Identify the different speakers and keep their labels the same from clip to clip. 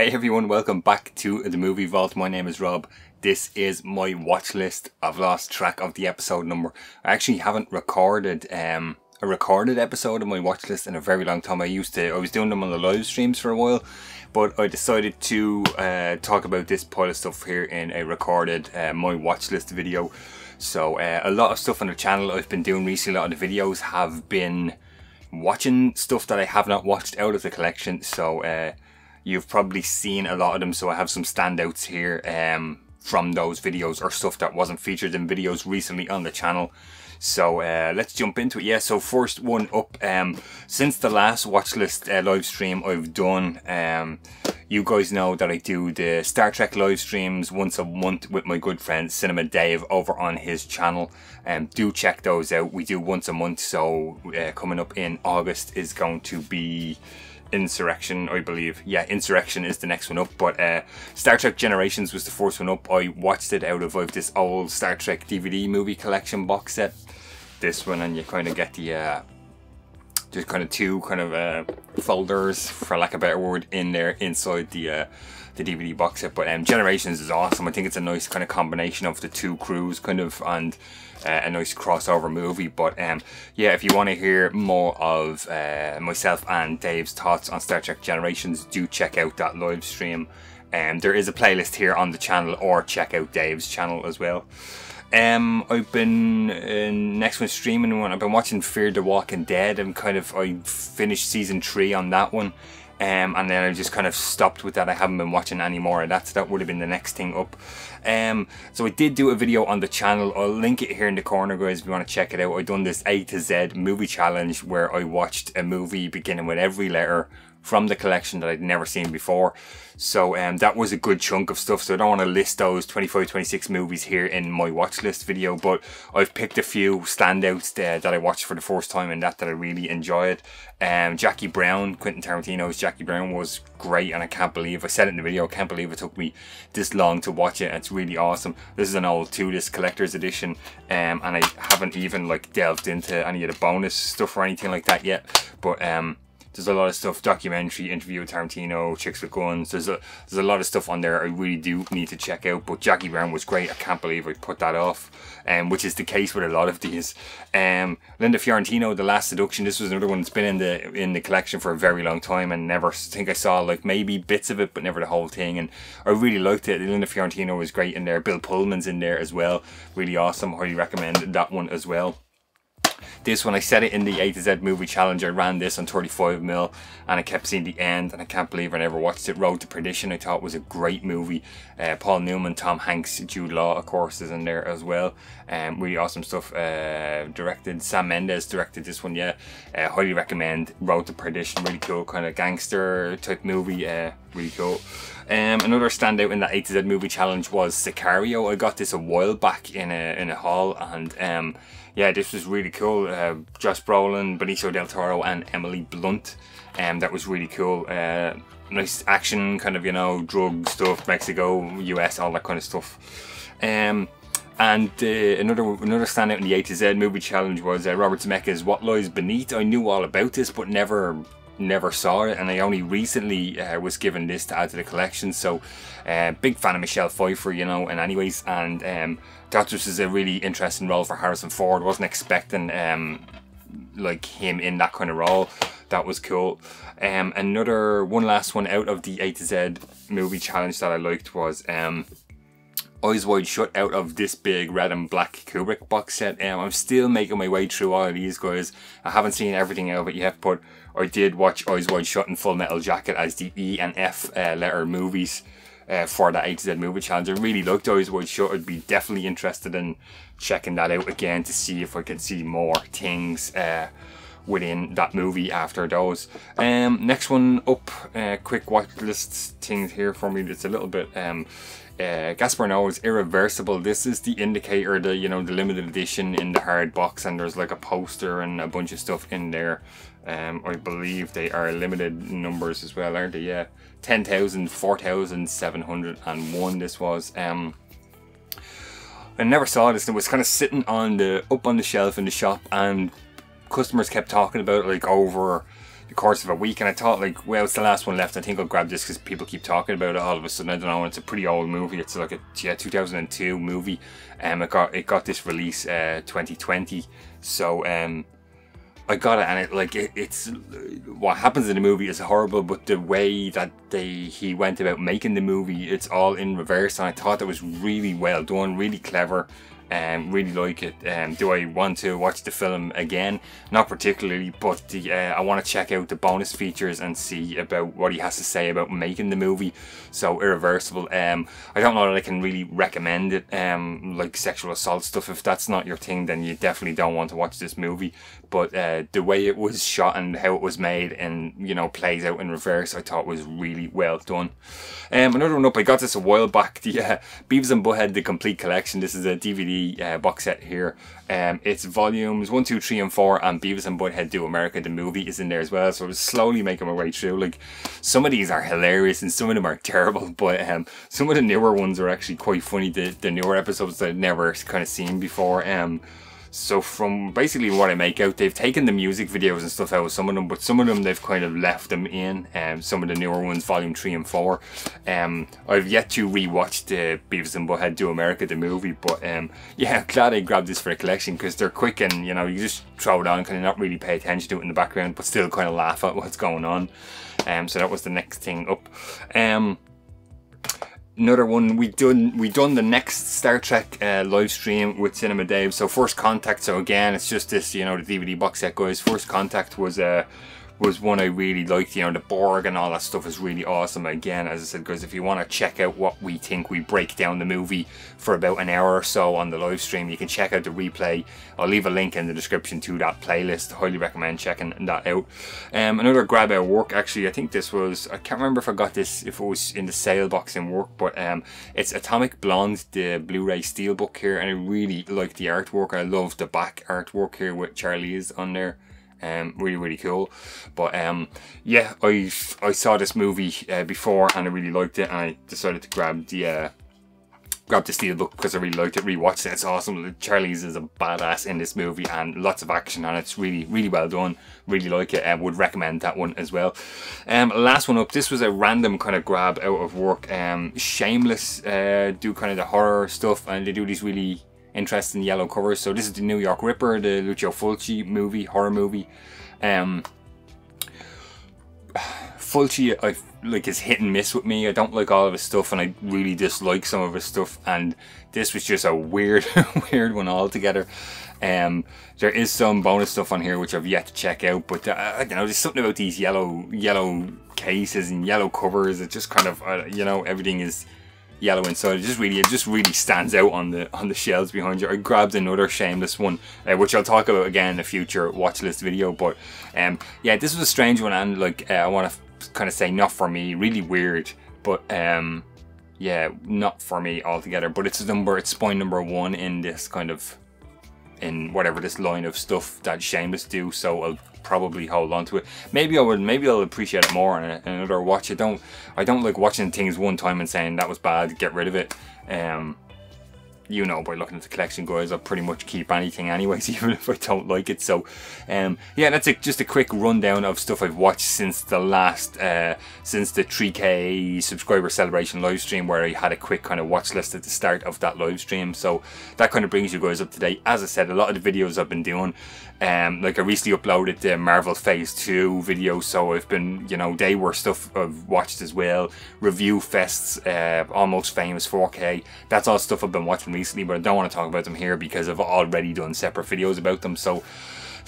Speaker 1: Hey everyone, welcome back to the Movie Vault. My name is Rob. This is my watch list. I've lost track of the episode number. I actually haven't recorded um, a recorded episode of my watch list in a very long time. I used to, I was doing them on the live streams for a while, but I decided to uh, talk about this pile of stuff here in a recorded uh, my watch list video. So uh, a lot of stuff on the channel I've been doing recently, a lot of the videos have been watching stuff that I have not watched out of the collection. So uh, You've probably seen a lot of them, so I have some standouts here um, from those videos or stuff that wasn't featured in videos recently on the channel. So uh, let's jump into it. Yeah, so first one up, um, since the last watch list uh, live stream I've done, um, you guys know that I do the Star Trek live streams once a month with my good friend Cinema Dave over on his channel. Um, do check those out. We do once a month, so uh, coming up in August is going to be Insurrection, I believe. Yeah, Insurrection is the next one up. But uh, Star Trek Generations was the first one up. I watched it out of, of this old Star Trek DVD movie collection box set. This one, and you kind of get the uh, just kind of two kind of uh, folders, for lack of a better word, in there inside the uh, the DVD box set. But um, Generations is awesome. I think it's a nice kind of combination of the two crews, kind of, and uh, a nice crossover movie. But um, yeah, if you want to hear more of uh, myself and Dave's thoughts on Star Trek Generations, do check out that live stream. Um, there is a playlist here on the channel, or check out Dave's channel as well. Um, I've been uh, next one streaming one. I've been watching Fear the Walking Dead. I'm kind of I finished season three on that one. Um, and then I just kind of stopped with that. I haven't been watching any more of that would have been the next thing up. Um, so I did do a video on the channel. I'll link it here in the corner, guys, if you want to check it out. I've done this A to Z movie challenge where I watched a movie beginning with every letter from the collection that I'd never seen before. So um, that was a good chunk of stuff. So I don't want to list those 25, 26 movies here in my watch list video, but I've picked a few standouts there that I watched for the first time and that that I really enjoyed. Um, Jackie Brown, Quentin Tarantino's Jackie Brown was great and I can't believe, I said it in the video, I can't believe it took me this long to watch it. It's really awesome. This is an old two disc collector's edition um, and I haven't even like delved into any of the bonus stuff or anything like that yet. But um, there's a lot of stuff, documentary, interview with Tarantino, Chicks with Guns. There's a there's a lot of stuff on there I really do need to check out. But Jackie Brown was great. I can't believe I put that off. Um, which is the case with a lot of these. Um, Linda Fiorentino, The Last Seduction. This was another one that's been in the in the collection for a very long time, and never think I saw like maybe bits of it, but never the whole thing. And I really liked it. Linda Fiorentino was great in there. Bill Pullman's in there as well. Really awesome. Highly recommend that one as well. This when I said it in the A to Z movie challenge, I ran this on 35mm and I kept seeing the end and I can't believe I never watched it. Road to Perdition I thought was a great movie. Uh, Paul Newman, Tom Hanks, Jude Law of course is in there as well. Um, really awesome stuff. Uh, directed, Sam Mendes directed this one, yeah. Uh, highly recommend Road to Perdition, really cool kind of gangster type movie, uh, really cool. Um, another standout in that A to Z movie challenge was Sicario. I got this a while back in a, in a haul and um, yeah, this was really cool. Uh, Josh Brolin, Benicio del Toro, and Emily Blunt. Um, that was really cool. Uh, nice action, kind of, you know, drug stuff, Mexico, US, all that kind of stuff. Um, and uh, another another standout in the A to Z movie challenge was uh, Robert Zemeckis' What Lies Beneath. I knew all about this, but never never saw it, and I only recently uh, was given this to add to the collection. So, uh, big fan of Michelle Pfeiffer, you know. And anyways, and um, this was a really interesting role for Harrison Ford. wasn't expecting um, like him in that kind of role. That was cool. Um, another one last one out of the A to Z movie challenge that I liked was um, Eyes Wide Shut out of this big red and black Kubrick box set. Um, I'm still making my way through all of these guys. I haven't seen everything out of it yet, but I did watch Eyes Wide Shut and Full Metal Jacket as the E and F uh, letter movies uh, for that A to Z movie challenge. I really liked Eyes Wide Shut. I'd be definitely interested in checking that out again to see if I could see more things uh, within that movie after those. Um, next one up, uh, quick watch list things here for me. It's a little bit um, uh, Gaspar Noé's Irreversible. This is the indicator, the you know the limited edition in the hard box, and there's like a poster and a bunch of stuff in there. Um, I believe they are limited numbers as well, aren't they? Yeah, 10,000, 4,701 this was. Um, I never saw this. It was kind of sitting on the up on the shelf in the shop, and customers kept talking about it like over the course of a week, and I thought like, well, it's the last one left. I think I'll grab this because people keep talking about it all of a sudden. I don't know. It's a pretty old movie. It's like a yeah 2002 movie. Um, it got it got this release uh 2020. So um. I got it, and it like it, it's what happens in the movie is horrible, but the way that they he went about making the movie, it's all in reverse, and I thought that was really well done, really clever um, really like it. Um, do I want to watch the film again? Not particularly, but the, uh, I want to check out the bonus features and see about what he has to say about making the movie. So irreversible. Um, I don't know that I can really recommend it. Um, like sexual assault stuff. If that's not your thing, then you definitely don't want to watch this movie. But uh, the way it was shot and how it was made, and you know, plays out in reverse, I thought was really well done. Um, another one up. I got this a while back. The uh, Beavis and Butthead: The Complete Collection. This is a DVD uh, box set here. Um, it's volumes 1, 2, 3 and 4 and Beavis and Butthead Do America the movie is in there as well. So I was slowly making my way through. Like some of these are hilarious and some of them are terrible but um, some of the newer ones are actually quite funny. The, the newer episodes that I've never kind of seen before. Um, so from basically what I make out, they've taken the music videos and stuff out of some of them, but some of them they've kind of left them in. Um, some of the newer ones, volume three and four. Um, I've yet to rewatch the Beavis and Butthead Do America the movie, but um, yeah, glad I grabbed this for a collection because they're quick and you know you just throw it on, kind of not really pay attention to it in the background, but still kind of laugh at what's going on. Um, so that was the next thing up. Um, another one we done we done the next Star Trek uh, live stream with Cinema Dave. So first contact. So again, it's just this you know the DVD box set guys. First contact was uh was one I really liked. You know, the Borg and all that stuff is really awesome. Again, as I said, guys, if you want to check out what we think, we break down the movie for about an hour or so on the live stream. You can check out the replay. I'll leave a link in the description to that playlist. Highly recommend checking that out. Um, another grab out work, actually, I think this was, I can't remember if I got this, if it was in the sale box in work, but um, it's Atomic Blonde, the Blu-ray steelbook here, and I really like the artwork. I love the back artwork here with Charlize on there. Um, really, really cool. But um, yeah, I I saw this movie uh, before and I really liked it, and I decided to grab the uh, grab the steelbook because I really liked it. Rewatched it. It's awesome. Charlize is a badass in this movie and lots of action and it's really, really well done. Really like it. and would recommend that one as well. Um, last one up. This was a random kind of grab out of work. Um, Shameless uh, do kind of the horror stuff and they do these really interesting yellow covers. So this is the New York Ripper, the Lucio Fulci movie, horror movie. Um, Fulci, I like is hit and miss with me. I don't like all of his stuff, and I really dislike some of his stuff. And this was just a weird, weird one altogether. Um, there is some bonus stuff on here which I've yet to check out, but uh, I don't know. There's something about these yellow, yellow cases and yellow covers. It just kind of, uh, you know, everything is yellow inside. It just really, it just really stands out on the on the shelves behind you. I grabbed another Shameless one, uh, which I'll talk about again in a future watch list video. But um, yeah, this was a strange one, and like uh, I want to kind of say not for me, really weird, but um, yeah, not for me altogether. But it's number, it's point number one in this kind of in whatever this line of stuff that Shameless do. So I'll probably hold on to it. Maybe I would, maybe I'll appreciate it more in, another watch. I don't, I don't like watching things one time and saying that was bad, get rid of it. Um, you know by looking at the collection guys I'll pretty much keep anything anyways even if I don't like it. So um, yeah that's a, just a quick rundown of stuff I've watched since the last uh, since the 3k subscriber celebration live stream where I had a quick kind of watch list at the start of that live stream. So that kind of brings you guys up to date. As I said a lot of the videos I've been doing um, like I recently uploaded the Marvel Phase 2 video so I've been you know they were stuff I've watched as well. Review fests uh, almost famous 4k that's all stuff I've been watching recently, but I don't want to talk about them here because I've already done separate videos about them. So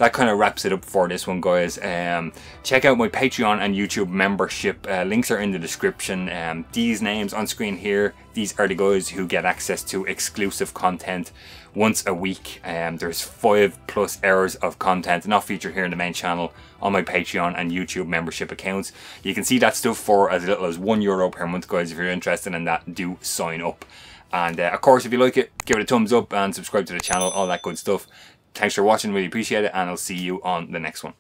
Speaker 1: that kind of wraps it up for this one guys. Um, check out my patreon and youtube membership uh, links are in the description. Um, these names on screen here these are the guys who get access to exclusive content once a week. Um, there's five plus hours of content not featured here in the main channel on my patreon and youtube membership accounts. You can see that stuff for as little as one euro per month guys if you're interested in that do sign up and uh, of course, if you like it, give it a thumbs up and subscribe to the channel, all that good stuff. Thanks for watching, really appreciate it, and I'll see you on the next one.